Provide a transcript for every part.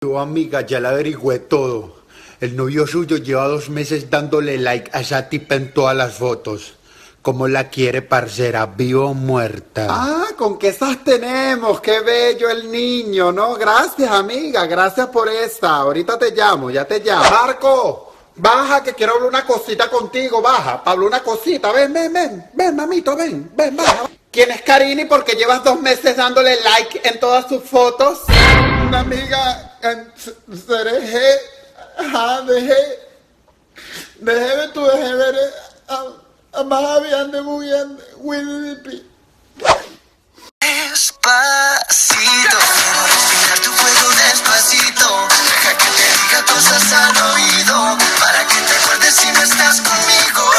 Yo, amiga, ya la averigüé todo. El novio suyo lleva dos meses dándole like a esa tipa en todas las fotos. ¿Cómo la quiere, parcera? ¿Viva o muerta? Ah, con qué esas tenemos, qué bello el niño, ¿no? Gracias, amiga, gracias por esta. Ahorita te llamo, ya te llamo. Marco, baja que quiero hablar una cosita contigo, baja, hablar una cosita. Ven, ven, ven, ven, mamito, ven, ven, baja. ¿Quién es Karini? Porque llevas dos meses dándole like en todas sus fotos. Una amiga, en Cereje, ajá, dejé, dejé de tu dejé ver, a, a más habían de muy bien, Willy Despacito, quiero respirar tu fuego despacito. Deja que te diga cosas al oído para que te acuerdes si no estás conmigo.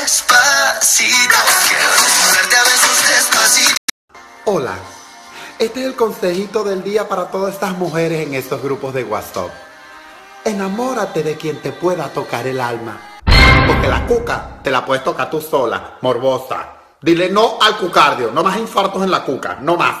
Despacito, quiero desnudarte a besos despacito. Hola, este es el consejito del día para todas estas mujeres en estos grupos de WhatsApp. Enamórate de quien te pueda tocar el alma. Porque la cuca te la puedes tocar tú sola, morbosa. Dile no al cucardio, no más infartos en la cuca, no más.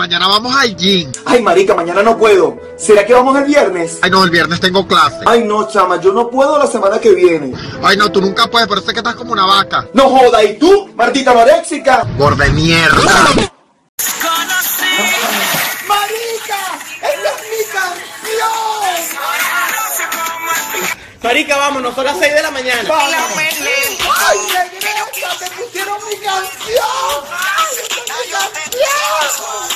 Mañana vamos al gym. Ay, marica, mañana no puedo. ¿Será que vamos el viernes? Ay, no, el viernes tengo clase. Ay, no, chama, yo no puedo la semana que viene. Ay, no, tú nunca puedes, pero sé que estás como una vaca. No joda, ¿y tú, Martita anoréxica? Gorda de mierda. ¡Marica! ¡Esa es mi canción! Marica, vámonos, son las 6 de la mañana. ¡Ay, negrita, te pusieron mi canción! ¡Ay, esa es mi canción!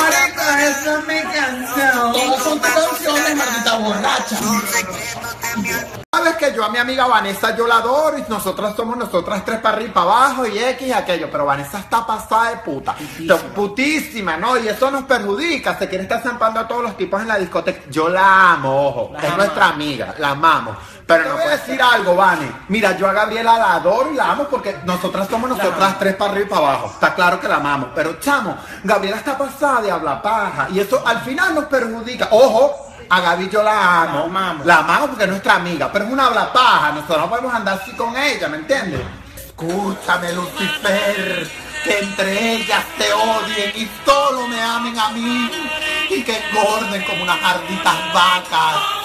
Marica, esa es mi canción. Todas son tus canciones, maldita borracha. Que yo a mi amiga Vanessa yo la adoro y nosotras somos nosotras tres para arriba para abajo y X y aquello, pero Vanessa está pasada de puta. Putísima, ¿no? Y eso nos perjudica. Se quiere estar zampando a todos los tipos en la discoteca. Yo la amo, ojo. es nuestra amiga, la amamos. Pero no voy a decir algo, Vane. Mira, yo a Gabriela la adoro y la amo porque nosotras somos nosotras tres para arriba y para abajo. Está claro que la amamos. Pero chamo, Gabriela está pasada de habla paja. Y eso al final nos perjudica. Ojo, a Gaby yo la amo. La amamos. La amamos porque es nuestra amiga. Pero es una habla paja. Nosotros no podemos andar así con ella, ¿me entiendes? Escúchame, Lucifer. Que entre ellas te odien y solo me amen a mí. Y que engorden como unas jarditas vacas.